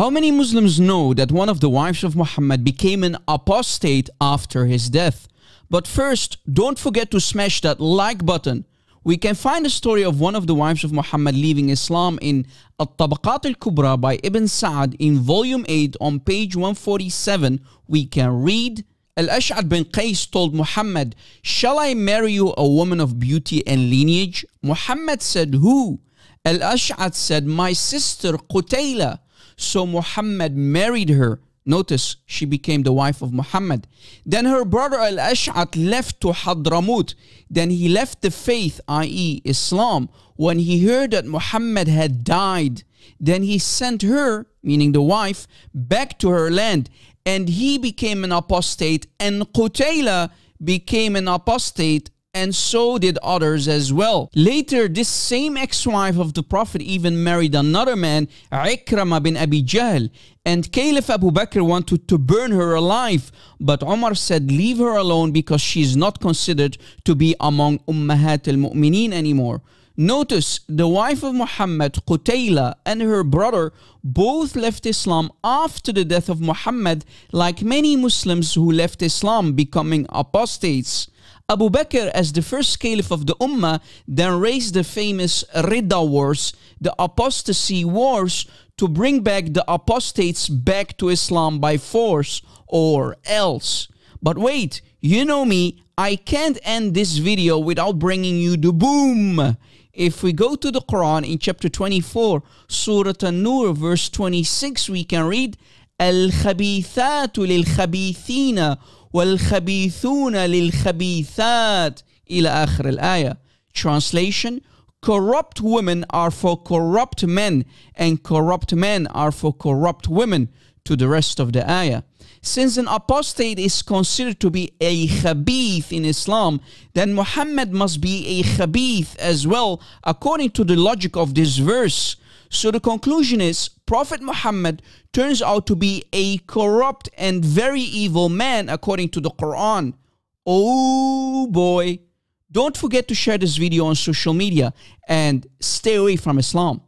How many Muslims know that one of the wives of Muhammad became an apostate after his death? But first, don't forget to smash that like button. We can find a story of one of the wives of Muhammad leaving Islam in At-Tabaqat al-Kubra by Ibn Sa'd in volume 8 on page 147. We can read Al-Ash'ad bin Qais told Muhammad, Shall I marry you a woman of beauty and lineage? Muhammad said, Who? Al-Ash'ad said, My sister Qutayla. So Muhammad married her. Notice she became the wife of Muhammad. Then her brother Al Ash'at left to Hadramut. Then he left the faith, i.e., Islam, when he heard that Muhammad had died. Then he sent her, meaning the wife, back to her land. And he became an apostate, and Qutayla became an apostate and so did others as well. Later, this same ex-wife of the Prophet even married another man, Ikrama bin Abi Jahl, and Caliph Abu Bakr wanted to burn her alive, but Umar said leave her alone because she is not considered to be among Ummahat al-Mu'mineen anymore. Notice the wife of Muhammad, Qutayla, and her brother both left Islam after the death of Muhammad, like many Muslims who left Islam becoming apostates. Abu Bakr, as the first caliph of the Ummah, then raised the famous Ridda Wars, the apostasy wars, to bring back the apostates back to Islam by force or else. But wait, you know me, I can't end this video without bringing you the boom. If we go to the Quran in chapter 24, Surah An-Nur, verse 26, we can read, الخبيثات للخبيثين والخبيثون للخبيثات. إلى آخر الآية. Translation. Corrupt women are for corrupt men and corrupt men are for corrupt women to the rest of the ayah. Since an apostate is considered to be a khabith in Islam, then Muhammad must be a khabith as well, according to the logic of this verse. So the conclusion is Prophet Muhammad turns out to be a corrupt and very evil man according to the Quran. Oh boy. Don't forget to share this video on social media and stay away from Islam.